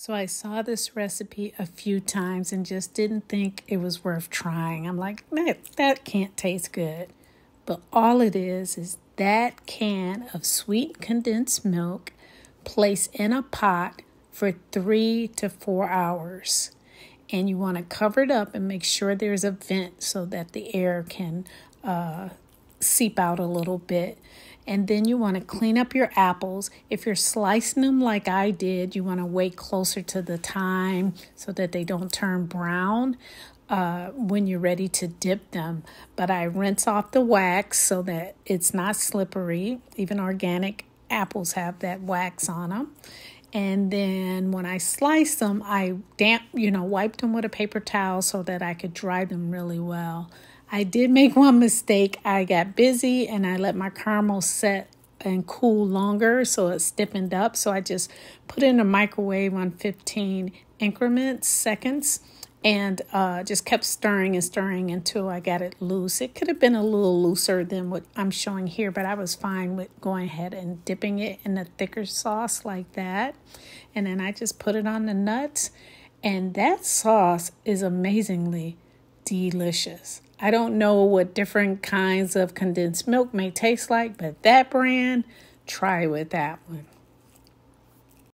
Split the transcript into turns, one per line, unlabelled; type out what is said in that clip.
So I saw this recipe a few times and just didn't think it was worth trying. I'm like, that, that can't taste good. But all it is is that can of sweet condensed milk placed in a pot for three to four hours. And you want to cover it up and make sure there's a vent so that the air can uh, seep out a little bit. And then you want to clean up your apples. If you're slicing them like I did, you want to wait closer to the time so that they don't turn brown. Uh, when you're ready to dip them. But I rinse off the wax so that it's not slippery. Even organic apples have that wax on them. And then when I slice them, I damp, you know, wipe them with a paper towel so that I could dry them really well. I did make one mistake. I got busy and I let my caramel set and cool longer so it stiffened up. So I just put it in a microwave on 15 increments, seconds, and uh, just kept stirring and stirring until I got it loose. It could have been a little looser than what I'm showing here, but I was fine with going ahead and dipping it in a thicker sauce like that. And then I just put it on the nuts, and that sauce is amazingly delicious. I don't know what different kinds of condensed milk may taste like, but that brand, try with that one.